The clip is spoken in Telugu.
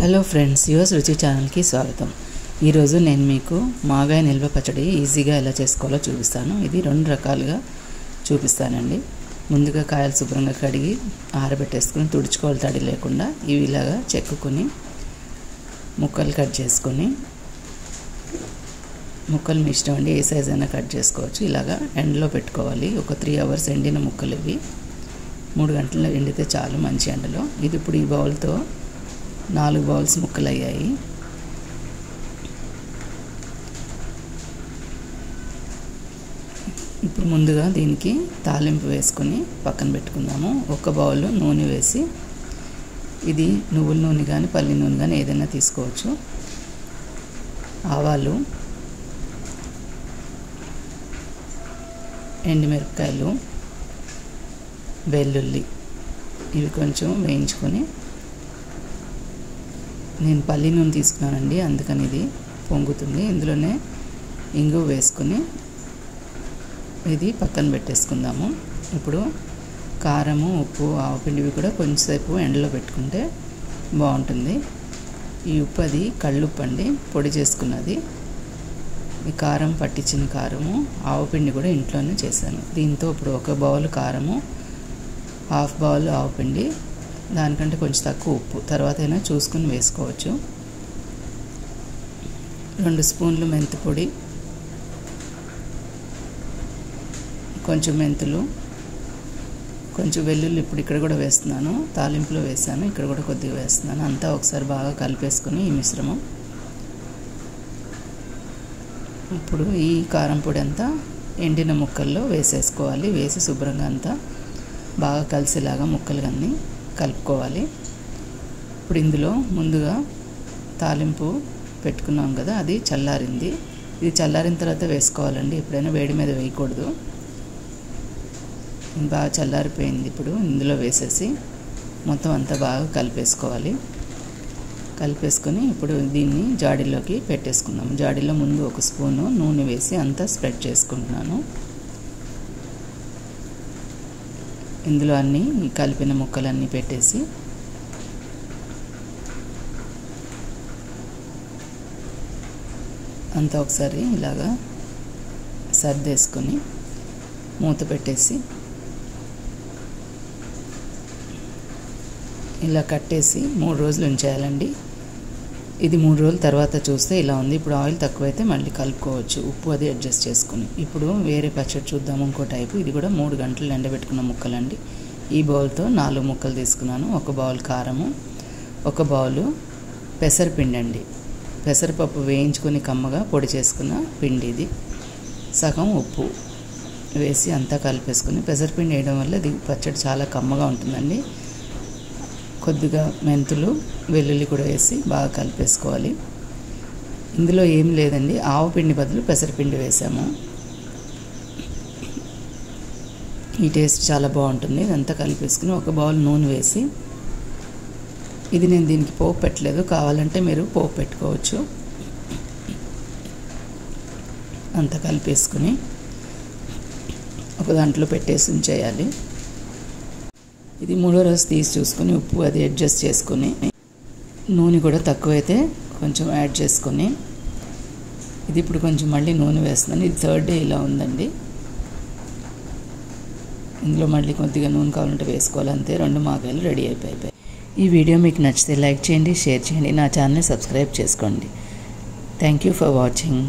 హలో ఫ్రెండ్స్ యువస్ రుచి ఛానల్కి స్వాగతం. ఈరోజు నేను మీకు మాగాయ నిల్వ పచ్చడి ఈజీగా ఎలా చేసుకోవాలో చూపిస్తాను. ఇది రెండు రకాలుగా చూపిస్తానండి. ముందుగా కాయలు శుభ్రంగా కడిగి ఆరబెట్టేసుకుని తుడుచుకోవాలి తడి లేకుండా ఇవి ఇలాగా చెక్కుకొని ముక్కలు కట్ చేసుకొని ముక్కలు మీ ఇష్టం అండి ఏ సైజ్ అయినా కట్ చేసుకోవచ్చు. ఇలాగా ఎండలో పెట్టుకోవాలి. ఒక త్రీ అవర్స్ ఎండిన ముక్కలు ఇవి. మూడు గంటల్లో ఎండితే చాలు మంచి ఎండలో. ఇది ఇప్పుడు ఈ బౌల్తో నాలుగు బౌల్స్ ముక్కలు అయ్యాయి ఇప్పుడు ముందుగా దీనికి తాలింపు వేసుకొని పక్కన పెట్టుకుందాము. ఒక బౌల్ నూనె వేసి ఇది నువ్వుల నూనె కానీ పల్లి నూనె కానీ ఏదైనా తీసుకోవచ్చు. ఆవాలు ఎండుమిరపకాయలు వెల్లుల్లి ఇవి కొంచెం వేయించుకొని నేను పల్లి నూనె తీసుకున్నానండి అందుకని ఇది పొంగుతుంది. ఇందులోనే ఇంగు వేసుకొని ఇది పక్కన పెట్టేసుకుందాము. ఇప్పుడు కారము ఉప్పు ఆవపిండివి కూడా కొంచెంసేపు ఎండలో పెట్టుకుంటే బాగుంటుంది. ఈ ఉప్పు అది కళ్ళుప్పు అండి పొడి చేసుకున్నది. ఈ కారం పట్టించిన కారము ఆవపిండి కూడా ఇంట్లోనే చేశాను. దీంతో ఇప్పుడు ఒక బౌల్ కారము హాఫ్ బౌల్ ఆవపిండి దానికంటే కొంచెం తక్కువ ఉప్పు. తర్వాత అయినా చూసుకుని వేసుకోవచ్చు. రెండు స్పూన్లు మెంతిపొడి కొంచెం మెంతులు. కొంచెం వెల్లుల్లి ఇప్పుడు ఇక్కడ కూడా వేస్తున్నాను. తాలింపులో వేసాను. ఇక్కడ కూడా కొద్దిగా వేస్తున్నాను. అంతా ఒకసారి బాగా కలిపేసుకుని ఈ మిశ్రమం. ఇప్పుడు ఈ కారం పొడి అంతా ఎండిన ముక్కల్లో వేసేసుకోవాలి. వేసి శుభ్రంగా అంతా బాగా కలిసేలాగా ముక్కలు అన్నీ కలుపుకోవాలి. ఇప్పుడు ఇందులో ముందుగా తాలింపు పెట్టుకున్నాం కదా అది చల్లారింది. ఇది చల్లారిన తర్వాత వేసుకోవాలండి ఎప్పుడైనా వేడి మీద వేయకూడదు. బాగా చల్లారిపోయింది ఇప్పుడు ఇందులో వేసేసి మొత్తం అంతా బాగా కలిపేసుకోవాలి. కలిపేసుకొని ఇప్పుడు దీన్ని జాడీలోకి పెట్టేసుకుందాం. జాడీలో ముందు ఒక స్పూను నూనె వేసి అంతా స్ప్రెడ్ చేసుకుంటున్నాను. ఇందులో అన్నీ కలిపిన ముక్కలన్నీ పెట్టేసి అంతా ఒకసారి ఇలాగా సర్దేసుకొని మూత పెట్టేసి ఇలా కట్టేసి మూడు రోజులు ఉంచేయాలండి. ఇది మూడు రోజుల తర్వాత చూస్తే ఇలా ఉంది. ఇప్పుడు ఆయిల్ తక్కువైతే మళ్ళీ కలుపుకోవచ్చు. ఉప్పు అది అడ్జస్ట్ చేసుకుని. ఇప్పుడు వేరే పచ్చడి చూద్దాం ఇంకో టైపు. ఇది కూడా మూడు గంటలు ఎండబెట్టుకున్న ముక్కలండి. ఈ బౌల్తో నాలుగు ముక్కలు తీసుకున్నాను. ఒక బౌల్ కారము ఒక బౌలు పెసరపిండి అండి పెసరపప్పు వేయించుకొని కమ్మగా పొడి చేసుకున్న పిండి ఇది. సగం ఉప్పు వేసి అంతా కలిపేసుకుని పెసరపిండి వేయడం వల్ల ఇది పచ్చడి చాలా కమ్మగా ఉంటుందండి. కొద్దిగా మెంతులు వెల్లుల్లి కూడా వేసి బాగా కలిపేసుకోవాలి. ఇందులో ఏం లేదండి. ఆవు పిండి బదులు పెసరపిండి వేసాము. ఈ టేస్ట్ చాలా బాగుంటుంది. ఇదంతా కలిపేసుకుని ఒక బౌల్ నూనె వేసి ఇది నేను దీనికి పోపు పెట్టలేదు. కావాలంటే మీరు పోపు పెట్టుకోవచ్చు. అంతా కలిపేసుకుని ఒక దాంట్లో పెట్టేసి ఉంచేయాలి. ఇది మూడో రోజు తీసి చూసుకొని ఉప్పు అది అడ్జస్ట్ చేసుకొని నూనె కూడా తక్కువైతే కొంచెం యాడ్ చేసుకొని ఇది ఇప్పుడు కొంచెం మళ్ళీ నూనె వేస్తున్నాను. ఇది థర్డ్ డే ఇలా ఉందండి. ఇందులో మళ్ళీ కొద్దిగా నూనె కావాలంటే వేసుకోవాలి. అంతే రెండు మాగాయలు రెడీ అయిపోయాయి. ఈ వీడియో మీకు నచ్చితే లైక్ చేయండి షేర్ చేయండి. నా ఛానల్ని సబ్స్క్రైబ్ చేసుకోండి. Thank you for watching